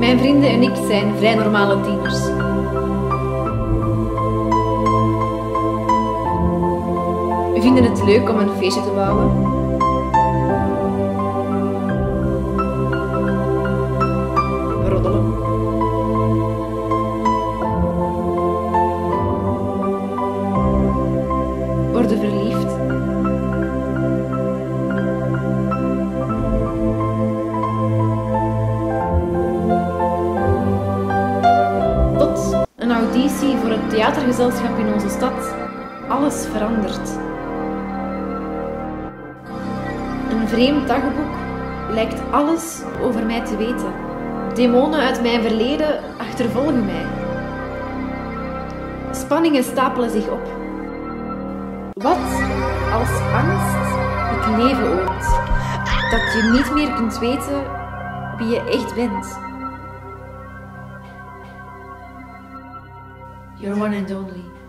Mijn vrienden en ik zijn vrij normale tieners. We vinden het leuk om een feestje te bouwen. We roddelen. Worden verliefd. Voor het theatergezelschap in onze stad. Alles verandert. Een vreemd dagboek lijkt alles over mij te weten. Demonen uit mijn verleden achtervolgen mij. Spanningen stapelen zich op. Wat als angst het leven ooit? Dat je niet meer kunt weten wie je echt bent. Your one and only.